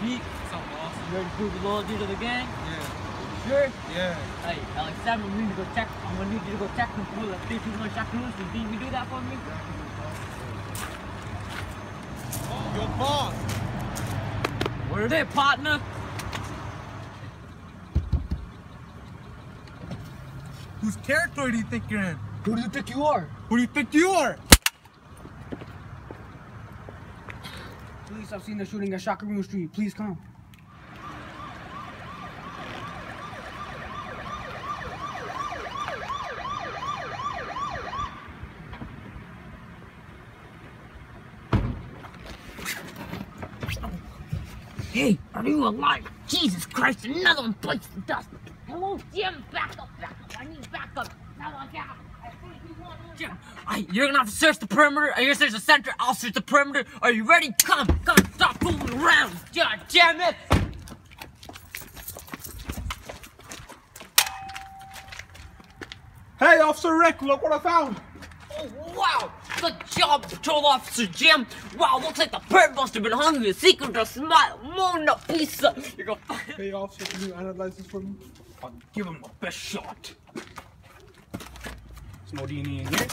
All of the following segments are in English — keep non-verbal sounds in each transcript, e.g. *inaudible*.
Pete. What's up, boss? You ready to prove your loyalty to the gang? Yeah. Sure. Yeah. Hey, Alex Seven, we need to go check. I'm gonna need you to go check the pool at 321 Shakaroos. Can you do that for me? Your boss. Where are they, partner? Whose territory do you think you're in? Who do you think you are? Who do you think you are? Police, I've seen the shooting at Shakaroon Street. Please come. Hey, are you alive? Jesus Christ, another one bites the dust. Hello, Jim. Back up, back up. I need backup. Now I got. Jim, I, you're gonna have to search the perimeter. You're gonna search the center. I'll search the perimeter. Are you ready? Come, come, stop fooling around. God damn it! Hey, Officer Rick, look what I found. Oh, wow! Good job, Patrol Officer Jim! Wow, looks like the bird must have been hungry. A secret to smile. Mona pizza. You're gonna Hey, officer, can you analyze this for me? I'll give him the best shot. Some Modini in here.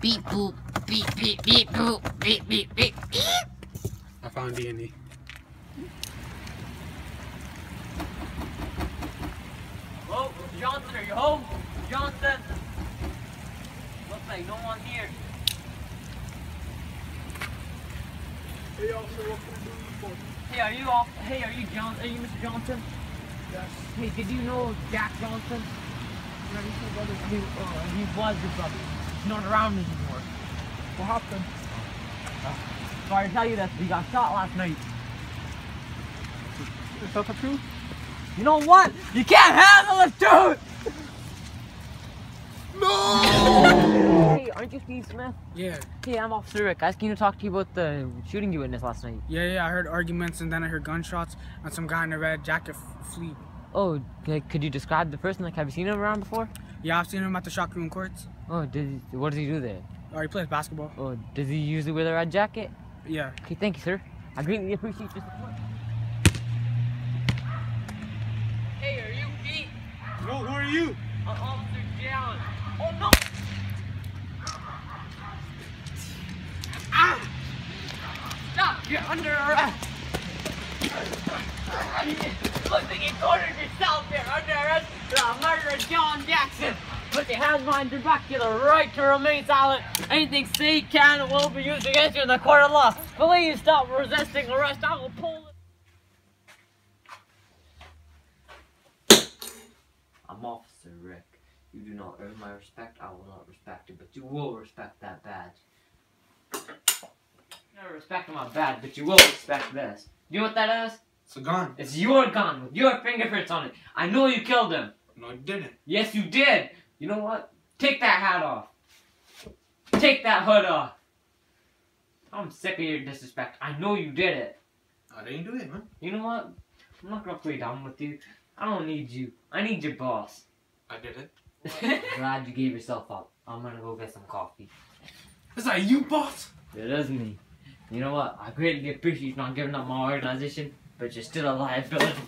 beep boop, beep beep beep boop, beep beep beep beep. I found DNA. Oh, Johnson, are you home? Johnson! Looks like no one here. Hey, officer, what can I do for you? Hey, are you off? Hey, are you John? Are you Mr. Johnson? Yes. Hey, did you know Jack Johnson? Can I do brother? He, uh, he was your brother. He's not around anymore. What happened? Sorry to tell you this, but he got shot last night. Is that the truth? You know what? You can't handle the truth! No! Hey, aren't you Steve Smith? Yeah, Hey, I'm Officer Rick. I was keen to talk to you about the shooting you witnessed last night. yeah, yeah. I heard arguments and then I heard gunshots and some guy in a red jacket f- flee. Oh, like, could you describe the person? Like, have you seen him around before? Yeah, I've seen him at the Shock Room courts. Oh, did he, what does he do there? Oh, he plays basketball. Oh, does he usually wear the red jacket? Yeah. Okay, thank you, sir. I greatly appreciate your support. Hey, are you Pete? No, who are you? Uh, Officer John. Oh no! Ah! Stop! You're under arrest! Looks like you cornered yourself here under arrest for the murder of John Jackson. Back. You have the right to remain silent. Anything say can and will be used against you in the court of law. Please stop resisting arrest. I will pull. I'm Officer Rick. You do not earn my respect, I will not respect it, but you will respect that badge. Never respect my badge, but you will respect this. You know what that is? It's a gun. It's your gun with your fingerprints on it. I know you killed him. No, I didn't. Yes, you did. You know what? Take that hat off. Take that hood off. I'm sick of your disrespect. I know you did it. I didn't do it, man. You know what? I'm not gonna play dumb with you. I don't need you. I need your boss. I did it. *laughs* Glad you gave yourself up. I'm gonna go get some coffee. Is that you, boss? It is me. You know what? I greatly appreciate you not giving up my organization, but you're still a liability.